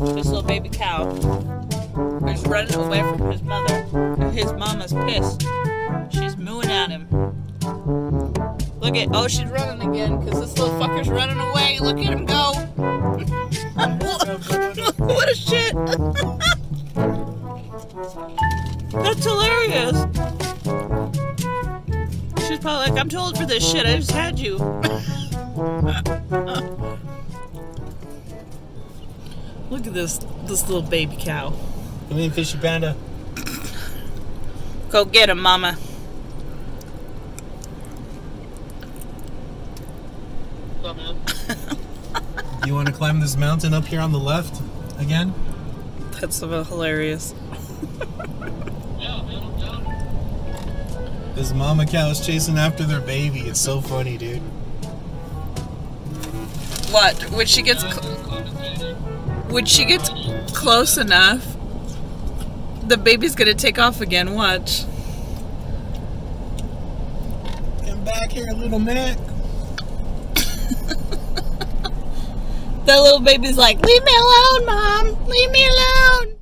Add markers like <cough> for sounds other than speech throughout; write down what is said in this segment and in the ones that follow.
this little baby cow is running away from his mother. His mama's pissed. She's mooing at him. Look at, oh, she's running again because this little fucker's running away. Look at him go. <laughs> what a shit. <laughs> That's hilarious. She's probably like, I'm too old for this shit. I just had you. <laughs> Look at this this little baby cow. Come in, fishy panda. Go get him, mama. <laughs> You want to climb this mountain up here on the left again? That's so hilarious. Yeah. This mama cow is chasing after their baby. It's so funny, dude. What? When she gets cl- when she gets close enough, the baby's gonna take off again. Watch. Come back here, little Mac. <laughs> That little baby's like, leave me alone, mom. Leave me alone.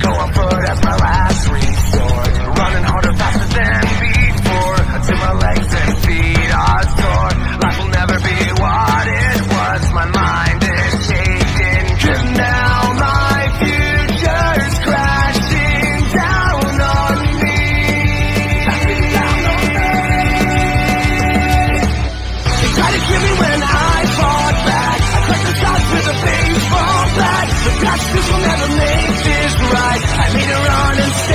Short. I go on foot as my last resort. Running harder, faster than before. Until my legs and feet are sore. Life will never be what it was. My mind is shaking. Cause now my future's crashing down on me. Crashing down on me. They tried to kill me when I fought back. I cracked the shots with a baseball bat. The justice will never make. I need to run and